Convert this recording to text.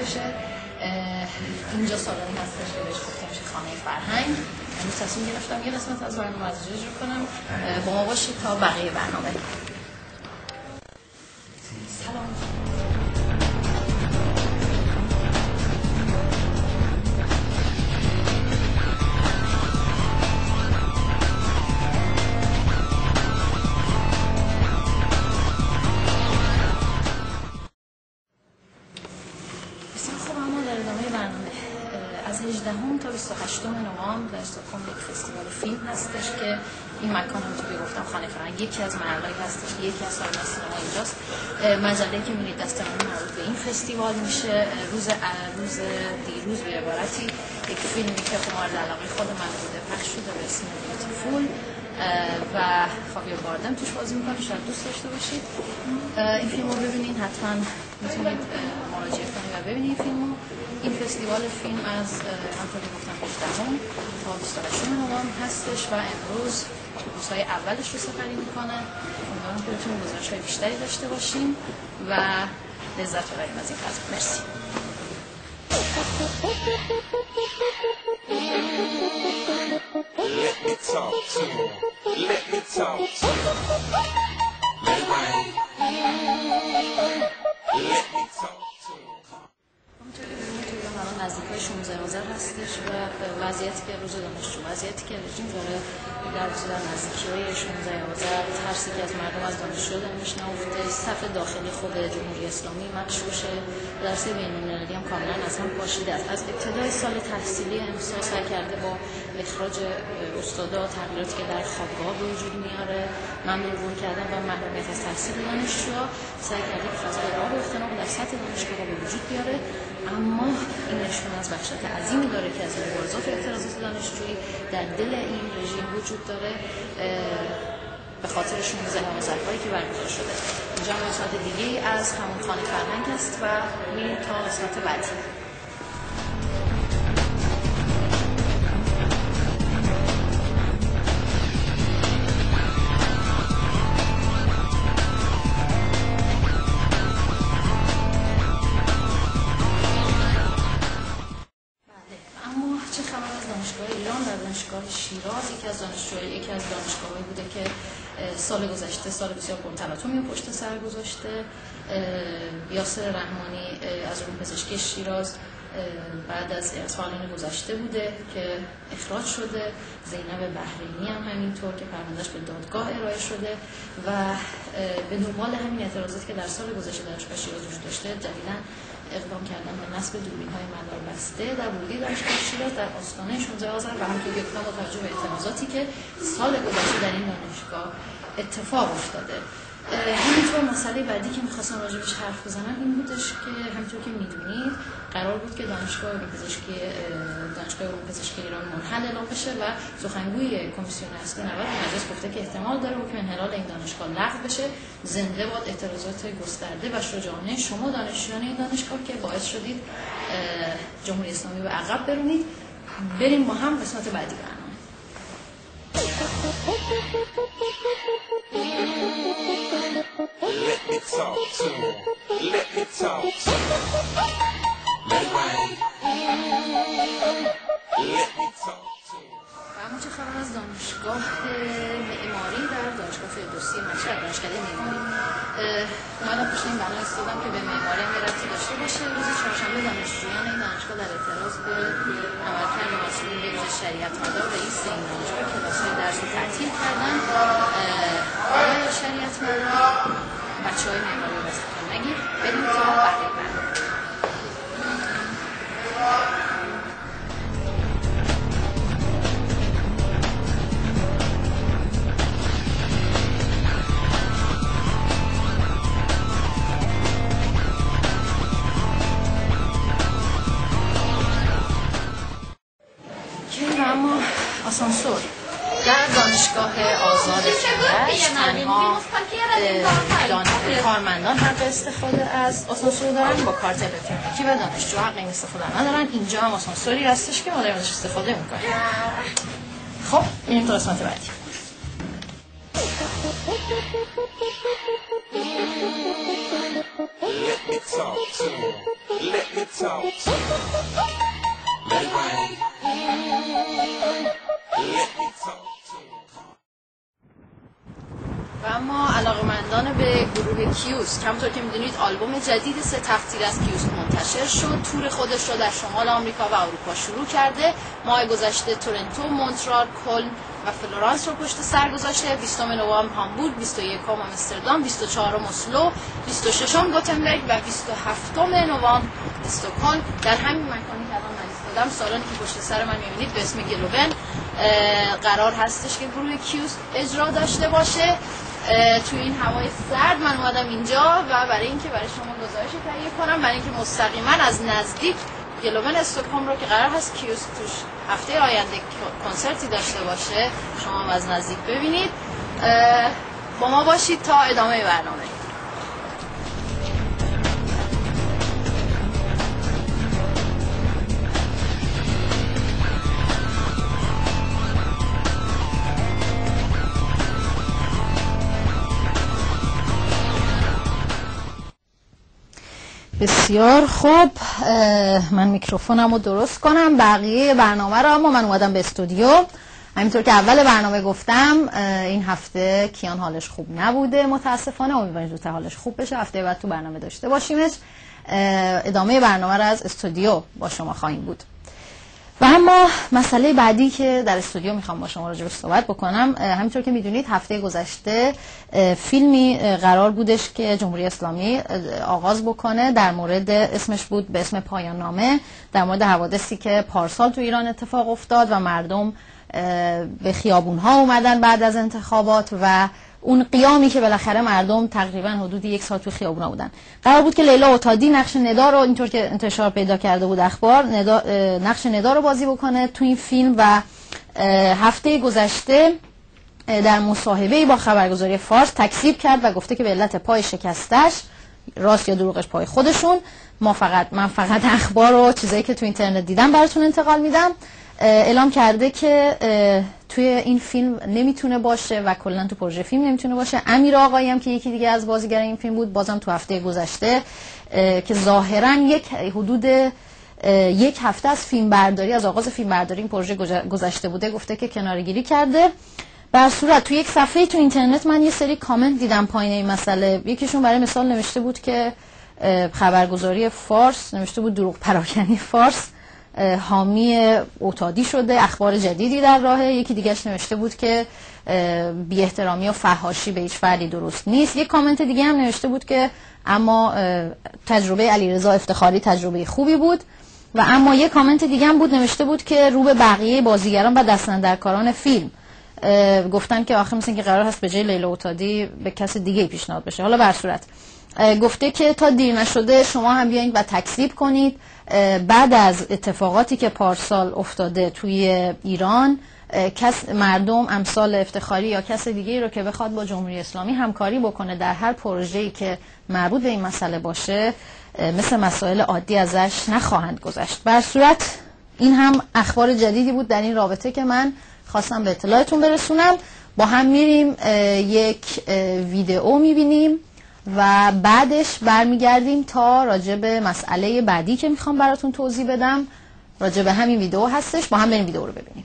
بشه. اینجا سالانی هستش که بهش گفته میشه خانه فرهنگ. امروز تصمیم گرفتم یه قسمت از برنامه از اجرا کنم. با ما باشید تا بقیه برنامه. سلام. استکهلم یک فستیوال فیلم هستش که این مکان هم که گفتم خانه فرهنگ یکی از محلهایی هستش یکی از سالن سینما اینجاست. مجله که میرید دست من مربوط به این فستیوال میشه. روز روز دیروز به عبارتی یک فیلمی که خب مورد علاقه خود من بوده پخش شده به اسم بیوتیفول و فابیو باردم توش بازی می‌کنه شاید دوست داشته باشید. این فیلم رو ببینید حتما می‌تونید مراجعه کنید و ببینید این فیلم رو این فستیوال فیلم از همطور که گفتم 18 تا 28 نوامبر هستش و امروز روزهای اولش رو سپری می‌کنه. امیدوارم که بتونیم گزارش های بیشتری داشته باشیم و لذت ببریم از این فضا. مرسی. Let me talk to him. Let me talk to. Let it rain. Let me talk to الان نزدیک 16 آذر هستش و وضعیتی که روز دانشجو وضعیتی که رژیم داره در روز در نزدیکی های 16 آذر ترسی که از مردم از دانشجو دارمش نفته صف داخلی خود جمهوری اسلامی مخشوشه درسه بین المللی هم کاملا از هم پاشیده است از ابتدای سال تحصیلی امسال سعی کرده با اخراج استادا تغییراتی که در خوابگاه به وجود میاره. ممنوع عبور کردن و محرومیت از تحصیل دانشجوها سعی کرده که فضای راه اختناق در سطح دانشگاه به وجود بیاره. اما این نشون از وحشت عظیمی داره که از مبارزات و اعتراضات دانشجویی در دل این رژیم وجود داره به خاطر 16 آذرهایی که برگزار شده. اینجا قسمت دیگه از همون خانه فرهنگ است و میریم تا قسمت بعدی. دانشجوهای یکی از دانشگاهایی بوده که سال گذشته سال بسیار پرتلاطمی پشت سر گذاشته. یاسر رحمانی از علوم پزشکی شیراز بعد از سالین گذشته بوده که اخراج شده. زینب بحرینی هم همینطور که پروندهش به دادگاه ارائه شده و به دنبال همین اعتراضاتی که در سال گذشته دانشگاه شیراز وجود داشته جدیداً اقدام کردن به نصب دوربین های مدار بسته در ورودی دانشگاه شیراز در آستانه 16 آذر و همونطور که گفتم با توجه به اعتراضاتی که سال گذشته در این دانشگاه اتفاق افتاده. همینطور مسئله بعدی که می‌خواستم راجبش حرف بزنم این بودش که همینطور که می‌دونید قرار بود که دانشگاه علوم پزشکی اه، دانشگاه علوم پزشکی ایران منحل بشه و سخنگوی کمیسیون اصلی 90 مجلس گفته که احتمال داره حکم انحلال این دانشگاه لغو بشه زنده باد اعتراضات گسترده و شجاعانه شما دانشجویان این دانشگاه که باعث شدید جمهوری اسلامی به عقب برونید. بریم با هم قسمت بعدی برنامه. Talk to him. Let me talk to. Let me talk to چه خبر از دانشگاه معماری در دانشگاه فردوسی مشهد دانشکده معماری اومدم پشت این بنا ایستادم که به معماری هم ربطی داشته باشه روز چهارشنبه دانشجویان این دانشگاه در اعتراض به عملکرد مسئولین ویژه شریعت مدار رئیس این دانشگاه کلاس‌های درس تعطیل کردن آقای شریعت مدار بچه های معماری رو بزن نگیر بریم تا در دانشگاه آزاد کرج تنها دان... کارمندان حق استفاده از آسانسور دارن با کارت الکترونیکی و دانشجو حق این استفاده ندارن اینجا هم آسانسوری هستش که ما داریم ازش استفاده می‌کنیم خب میریم تو قسمت بعدی Let me talk to him. Let me talk to him. Let rain. Let me اما علاقمندان به گروه کیوسک همونطور که می‌دونید آلبوم جدید سه تقطیر از کیوسک منتشر شد. تور خودش رو در شمال آمریکا و اروپا شروع کرده. ماه گذشته تورنتو مونترال کلن و فلورانس رو پشت سر گذاشته. 20 نوامبر هامبورگ 21 آمستردام 24 اسلو 26 گوتنبرگ و 27 نوامبر استکهلم. در همین مکانی که الان من ایستادم سالانی که پشت سر من می‌بینید به اسم گلوون اه، قرار هستش که گروه کیوس اجرا داشته باشه. توی این هوای سرد من اومدم اینجا و برای اینکه برای شما گزارش تهیه کنم برای اینکه مستقیما از نزدیک گلوون استکهلم رو که قرار هست کیوس توش هفته آینده کنسرتی داشته باشه شما از نزدیک ببینید. با ما باشید تا ادامه برنامه. بسیار خوب من میکروفونم رو درست کنم بقیه برنامه رو اما من اومدم به استودیو. همینطور که اول برنامه گفتم این هفته کیان حالش خوب نبوده متاسفانه. امیدواریم زودتر حالش خوب بشه. هفته بعد تو برنامه داشته باشیمش. ادامه برنامه رو از استودیو با شما خواهیم بود. و اما مسئله بعدی که در استودیو می‌خوام با شما راجع بهش صحبت بکنم همینطور که می‌دونید هفته گذشته فیلمی قرار بودش که جمهوری اسلامی آغاز بکنه. در مورد اسمش بود به اسم پایان نامه در مورد حوادثی که پارسال تو ایران اتفاق افتاد و مردم به خیابون ها اومدن بعد از انتخابات و اون قیامی که بالاخره مردم تقریبا حدود یک ساعت تو خیابونا بودن. قرار بود که لیلا اوتادی نقش ندا رو اینطور که انتشار پیدا کرده بود اخبار ندا نقش ندا رو بازی بکنه تو این فیلم و هفته گذشته در مصاحبه با خبرگزاری فارس تکذیب کرد و گفته که به علت پای شکستش راست یا دروغش پای خودشون ما فقط من فقط اخبار و چیزایی که تو اینترنت دیدم براتون انتقال میدم اعلام کرده که توی این فیلم نمی‌تونه باشه و کلا تو پروژه فیلم نمی‌تونه باشه. امیر آقایی هم که یکی دیگه از بازیگران این فیلم بود بازم تو هفته گذشته که ظاهرا یک حدود یک هفته از فیلم برداری از آغاز فیلم برداری این پروژه گذ- گذشته بوده گفته که کنارگیری کرده. بر صورت تو یک صفحه تو اینترنت من یه سری کامنت دیدم پایین این مسئله. یکیشون برای مثال نوشته بود که خبرگزاری فارس نوشته بود دروغ پراکنی فارس. حامی اوتادی شده اخبار جدیدی در راهه. یکی دیگهش نوشته بود که بی احترامی و فهاشی به هیچ فردی درست نیست. یک کامنت دیگه هم نوشته بود که اما تجربه علیرضا افتخاری تجربه خوبی بود و اما یک کامنت دیگه هم بود نوشته بود که رو به بقیه بازیگران و دستندرکاران فیلم. گفتن که آخه مثل که قرار هست به جای لیلا اوتادی به کس دیگه پیشنهاد بشه. حالا بر صورت. گفته که تا دیر نشده شما هم بیاین و تکذیب کنید. بعد از اتفاقاتی که پارسال افتاده توی ایران کس مردم امثال افتخاری یا کس دیگه رو که بخواد با جمهوری اسلامی همکاری بکنه در هر پروژه‌ای که مربوط به این مسئله باشه مثل مسائل عادی ازش نخواهند گذشت. بر صورت این هم اخبار جدیدی بود در این رابطه که من خواستم به اطلاعتون برسونم. با هم میریم یک ویدئو می‌بینیم. و بعدش برمیگردیم تا راجع به مسئله بعدی که می‌خوام براتون توضیح بدم. راجع به همین ویدئو هستش. با هم بریم ویدئو رو ببینیم.